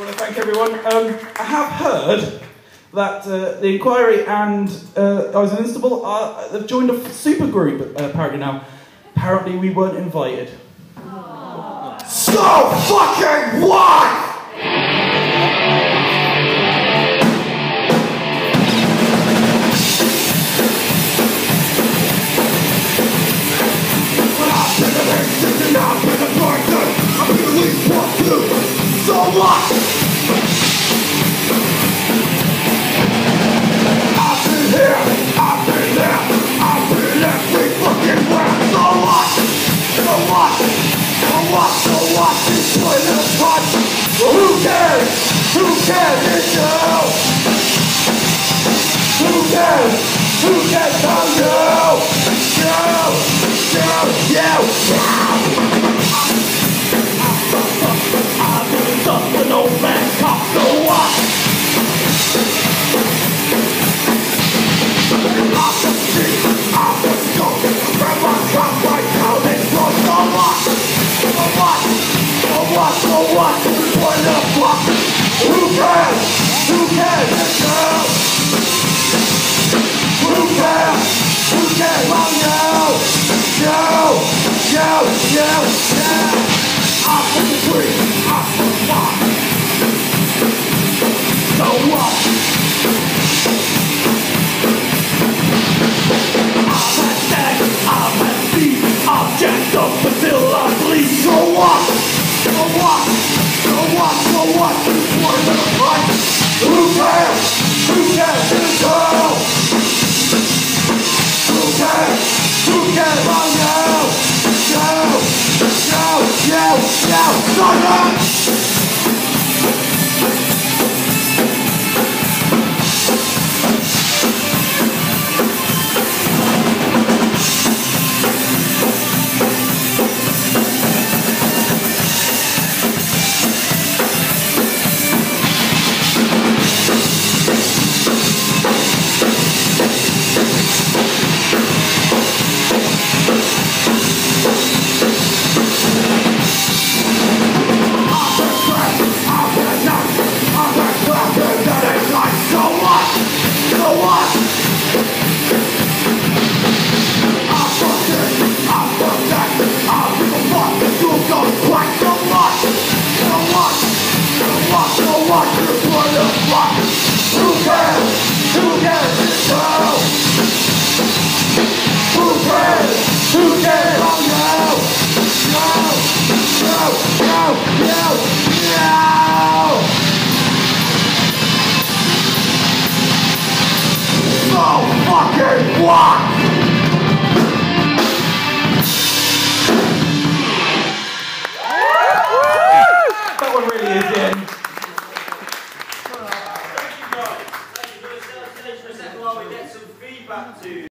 want to thank everyone. Um, I have heard that uh, the inquiry and uh, Eyes Unlistenable are they've joined a super group uh, apparently now. Apparently we weren't invited. So fucking what? So what? Punch. Well, who cares? Who cares? It's you. Who cares? Who cares about you? You, you, bleed. So what? So what? Son fucking what? to